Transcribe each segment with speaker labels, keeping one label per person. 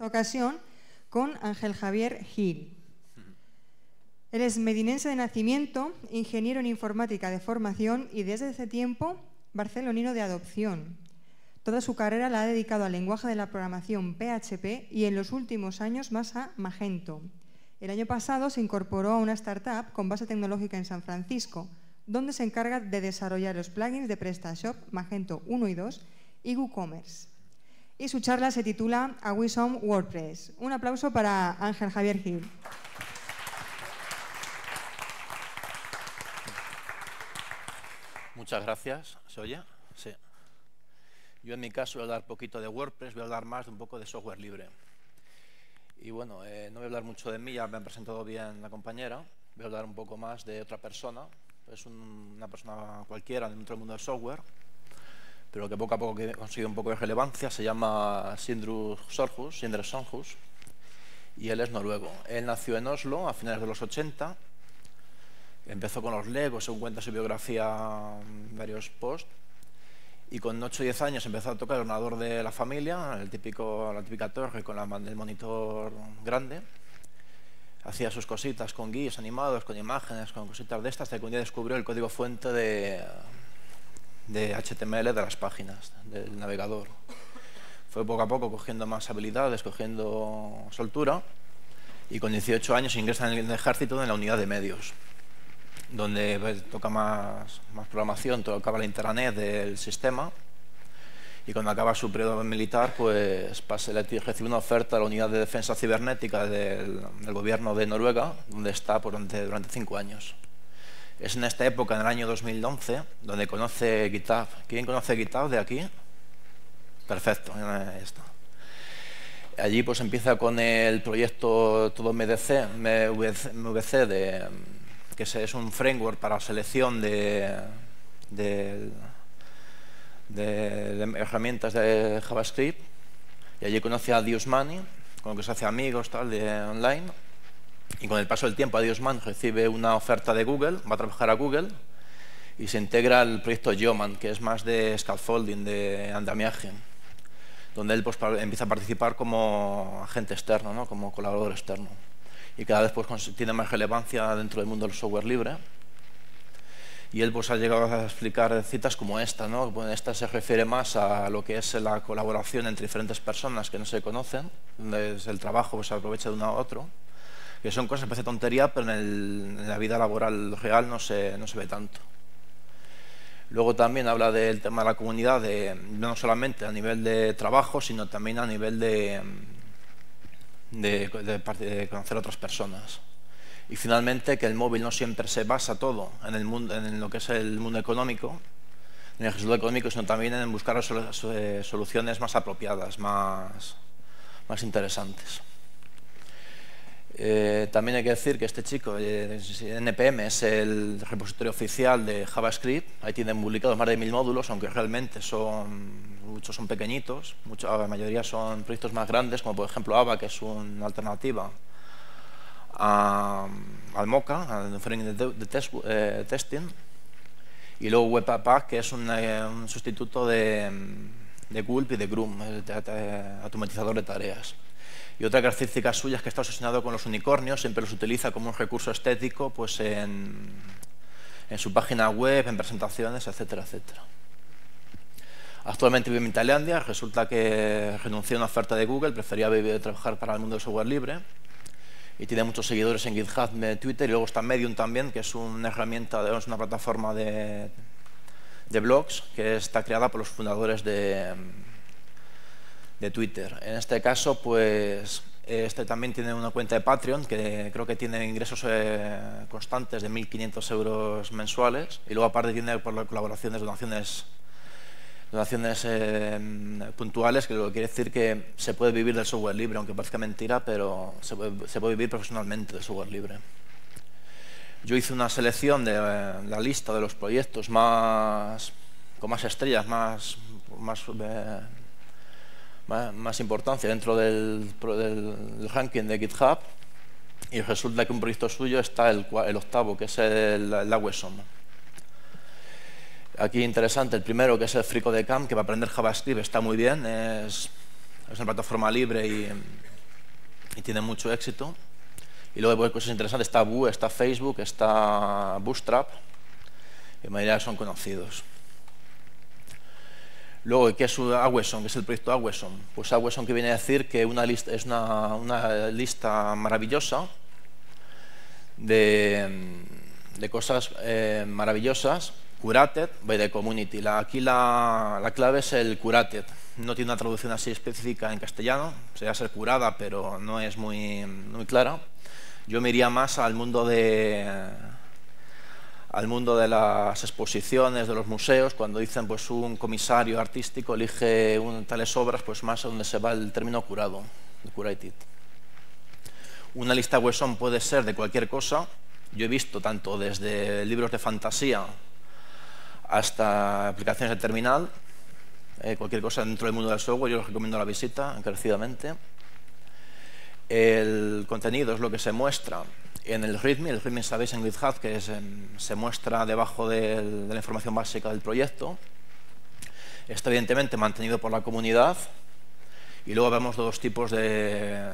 Speaker 1: esta ocasión con Ángel Javier Gil. Él es medinense de nacimiento, ingeniero en informática de formación y desde hace tiempo barcelonino de adopción. Toda su carrera la ha dedicado al lenguaje de la programación PHP y en los últimos años más a Magento. El año pasado se incorporó a una startup con base tecnológica en San Francisco, donde se encarga de desarrollar los plugins de PrestaShop, Magento 1 y 2 y WooCommerce. Y su charla se titula A Wisdom WordPress. Un aplauso para Ángel Javier Gil.
Speaker 2: Muchas gracias. ¿Se oye? Sí. Yo en mi caso voy a hablar poquito de WordPress, voy a hablar más de un poco de software libre. Y bueno, eh, no voy a hablar mucho de mí, ya me ha presentado bien la compañera. Voy a hablar un poco más de otra persona. Es una persona cualquiera dentro del mundo del software, pero que poco a poco ha conseguido un poco de relevancia. Se llama Sorhus, Sindre Sonhus, y él es noruego. Él nació en Oslo a finales de los 80 Empezó con los Legos, según cuenta su biografía en varios posts. Y con 8 o 10 años empezó a tocar el ordenador de la familia, el típico, la típica torre con el monitor grande. Hacía sus cositas con guías animados, con imágenes, con cositas de estas, hasta que un día descubrió el código fuente de, de HTML de las páginas, del navegador. Fue poco a poco cogiendo más habilidades, cogiendo soltura, y con 18 años ingresa en el ejército en la unidad de medios donde pues, toca más, más programación, tocaba la intranet del sistema y cuando acaba su periodo militar, pues pase, recibe una oferta a la unidad de defensa cibernética del, gobierno de Noruega, donde está por durante, durante, cinco años. Es en esta época, en el año 2011, donde conoce GitHub. ¿Quién conoce GitHub de aquí? Perfecto, está. Allí pues empieza con el proyecto todo MDC, MVC de que es un framework para selección de, herramientas de JavaScript. Y allí conoce a Diosmani, con el que se hace amigos tal, de online. Y con el paso del tiempo, Diosman recibe una oferta de Google, va a trabajar a Google y se integra al proyecto Geoman, que es más de scaffolding, de andamiaje, donde él pues, empieza a participar como agente externo, ¿no? como colaborador externo y cada vez pues, tiene más relevancia dentro del mundo del software libre. Y él pues, ha llegado a explicar citas como esta. ¿no? esta se refiere más a lo que es la colaboración entre diferentes personas que no se conocen, donde el trabajo pues, se aprovecha de uno a otro, que son cosas que parece tontería, pero en, la vida laboral real no se, no se ve tanto. Luego también habla del tema de la comunidad, de, no solamente a nivel de trabajo, sino también a nivel de, de, conocer a otras personas. Y finalmente que el móvil no siempre se basa todo en, el mundo, en lo que es el mundo económico, en el resultado económico, sino también en buscar eh, soluciones más apropiadas, más, más interesantes. Eh, también hay que decir que este chico, eh, NPM, es el repositorio oficial de JavaScript. Ahí tienen publicados más de mil módulos, aunque realmente son muchos son pequeñitos, la mayoría son proyectos más grandes, como por ejemplo AVA, que es una alternativa al Mocha, al framework de, eh, testing, y luego Webpack, que es un, un sustituto de, de Gulp y de Groom, automatizador de tareas. Y otra característica suya es que está obsesionado con los unicornios, siempre los utiliza como un recurso estético pues en, su página web, en presentaciones, etcétera, etcétera. Actualmente vive en Tailandia, resulta que renunció a una oferta de Google, prefería vivir, trabajar para el mundo del software libre y tiene muchos seguidores en GitHub, Twitter y luego está Medium también, que es una herramienta, es una plataforma de blogs que está creada por los fundadores de, de Twitter. En este caso, pues este también tiene una cuenta de Patreon que creo que tiene ingresos eh, constantes de 1.500 euros mensuales y luego aparte tiene por colaboraciones, donaciones, donaciones eh, puntuales, que lo que quiere decir que se puede vivir del software libre, aunque parezca mentira, pero se puede, se puede vivir profesionalmente del software libre. Yo hice una selección de eh, la lista de los proyectos más con más estrellas, más, más más, importancia dentro del, ranking de GitHub y resulta que un proyecto suyo está el, el octavo, que es el, el Aquí interesante, el primero que es el Frico de Camp, que para aprender JavaScript está muy bien, es, una plataforma libre y tiene mucho éxito. Y luego hay cosas interesantes, está Boo, está Facebook, está Bootstrap, y la mayoría son conocidos. Luego, ¿qué es Aweson? ¿Qué es el proyecto Aweson? Pues Aweson que viene a decir que una lista, es una, una lista maravillosa de, de cosas eh, maravillosas, curated by the community. La, aquí la, la, clave es el curated. No tiene una traducción así específica en castellano, sería ser curada, pero no es muy, muy clara. Yo me iría más al mundo de al mundo de las exposiciones, de los museos, cuando dicen pues un comisario artístico elige tales obras, pues más a donde se va el término curado, curated. Una lista Wesson puede ser de cualquier cosa. Yo he visto tanto desde libros de fantasía hasta aplicaciones de terminal, eh, cualquier cosa dentro del mundo del software, yo les recomiendo la visita encarecidamente. El contenido es lo que se muestra en el README, el README sabéis en GitHub que se muestra debajo de, la información básica del proyecto. Está evidentemente mantenido por la comunidad y luego vemos dos tipos de,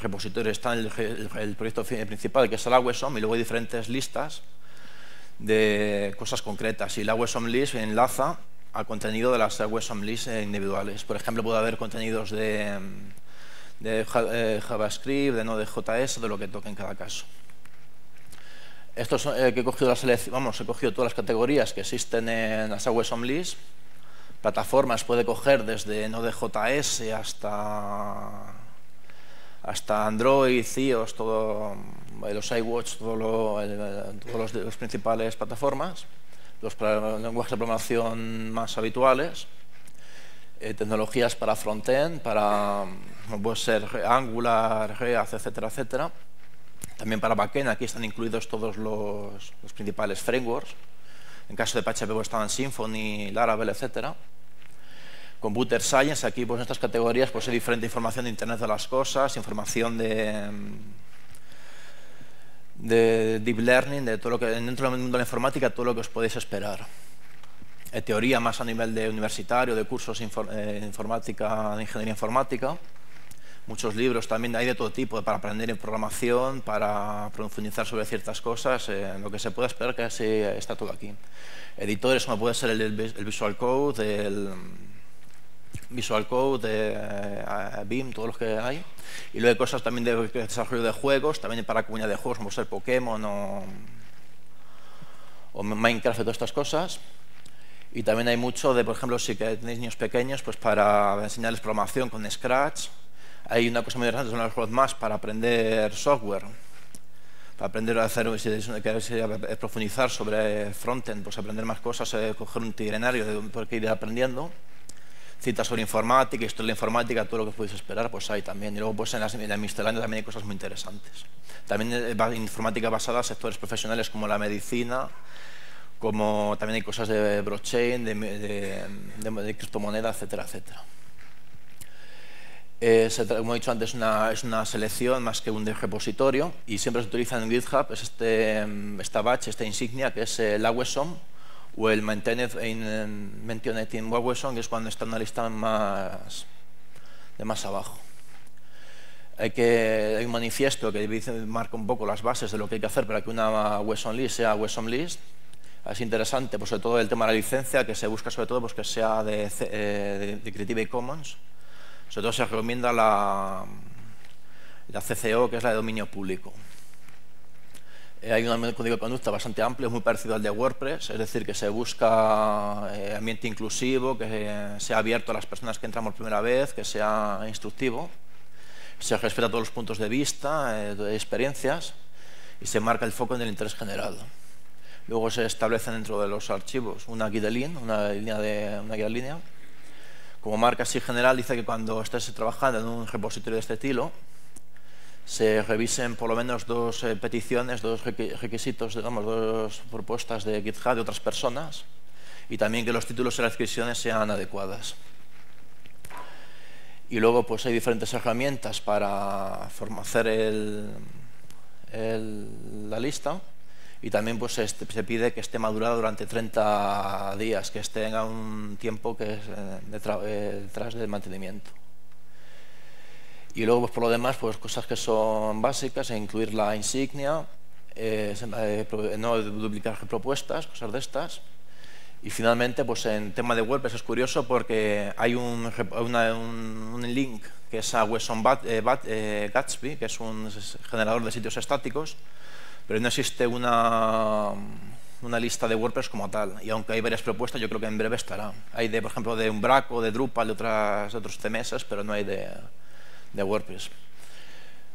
Speaker 2: repositorios. Está el, proyecto principal que es el AWSOM y luego hay diferentes listas de cosas concretas y la AWSOM list enlaza al contenido de las AWSOM lists individuales. Por ejemplo, puede haber contenidos de, de eh, JavaScript, de Node.js, de lo que toque en cada caso. Esto es eh, que he cogido la selección, vamos, he cogido todas las categorías que existen en las List. Plataformas puede coger desde Node.js hasta hasta Android, iOS, todo, eh, los iWatch, todas las principales plataformas, los lenguajes de programación más habituales, eh, tecnologías para frontend, para puede ser Angular, React, etcétera, etcétera. También para backend, aquí están incluidos todos los, principales frameworks. En caso de PHP pues estaban Symfony, Laravel, etc. Computer Science, aquí pues en estas categorías pues hay diferente información de Internet de las cosas, información de, de Deep Learning, de todo lo que dentro del mundo de la informática, todo lo que os podéis esperar. En teoría más a nivel de universitario, de cursos de eh, informática, de ingeniería informática muchos libros también hay de todo tipo para aprender en programación, para profundizar sobre ciertas cosas, eh, lo que se puede esperar que así está todo aquí. Editores como puede ser el, Visual Code, el mm, Visual Code, eh, BIM, todos los que hay. Y luego hay cosas también de desarrollo de juegos, también para comunidad de juegos como ser Pokémon o, o Minecraft y todas estas cosas. Y también hay mucho de, por ejemplo, si tenéis niños pequeños, pues para enseñarles programación con Scratch, hay una cosa muy interesante, son los roadmaps para aprender software, para aprender a hacer, si profundizar sobre frontend, pues aprender más cosas, eh, coger un itinerario de por qué ir aprendiendo. Citas sobre informática, historia de informática, todo lo que podéis esperar, pues hay también. Y luego pues en, las, en la miscelánea también hay cosas muy interesantes. También eh, informática basada en sectores profesionales como la medicina, como también hay cosas de blockchain, de, de, de criptomonedas, etcétera, etcétera como he dicho antes, una, es una selección más que un repositorio y siempre se utiliza en GitHub es este, esta batch, esta insignia, que es el AWSOM o el Maintained in, Mentioned in que es cuando está en una lista más, de más abajo. Hay, que, hay un manifiesto que marca un poco las bases de lo que hay que hacer para que una WSOM list sea WSOM list. Es interesante, pues sobre todo el tema de la licencia, que se busca sobre todo pues, que sea de, eh, Creative Commons, sobre todo se recomienda la, la CCO, que es la de dominio público. Eh, hay un código de conducta bastante amplio, muy parecido al de WordPress, es decir, que se busca eh, ambiente inclusivo, que sea abierto a las personas que entran por primera vez, que sea instructivo, se respeta todos los puntos de vista, de experiencias, y se marca el foco en el interés general. Luego se establece dentro de los archivos una guía de línea, una, línea de, una guía de línea, como marca así general, dice que cuando estés trabajando en un repositorio de este estilo, se revisen por lo menos dos eh, peticiones, dos requisitos, digamos, dos propuestas de GitHub de otras personas y también que los títulos y las descripciones sean adecuadas. Y luego pues hay diferentes herramientas para hacer la lista y también pues este, se pide que esté madurado durante 30 días, que tenga un tiempo que es eh, eh, detrás del mantenimiento. Y luego, pues, por lo demás, pues cosas que son básicas, e incluir la insignia, eh, eh, no duplicar propuestas, cosas de estas. Y finalmente, pues en tema de WordPress es curioso porque hay un, un, link que es a Wesson eh, Gatsby, que es un generador de sitios estáticos, pero no existe una, una lista de WordPress como tal. Y aunque hay varias propuestas, yo creo que en breve estará. Hay, de, por ejemplo, de Umbraco, de Drupal, de, otras, de otros CMS, pero no hay de, de WordPress.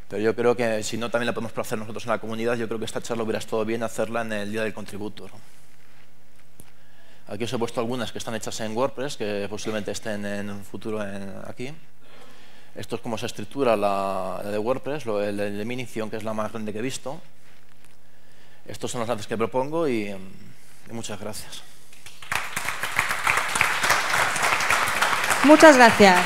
Speaker 2: Pero yo creo que si no también la podemos hacer nosotros en la comunidad, yo creo que esta charla hubiera estado bien hacerla en el día del contributor. Aquí os he puesto algunas que están hechas en WordPress, que posiblemente estén en un futuro aquí. Esto es como se estructura la, de WordPress, lo, el, de Minición, que es la más grande que he visto. Estos son los lances que propongo y, muchas gracias.
Speaker 1: Muchas gracias.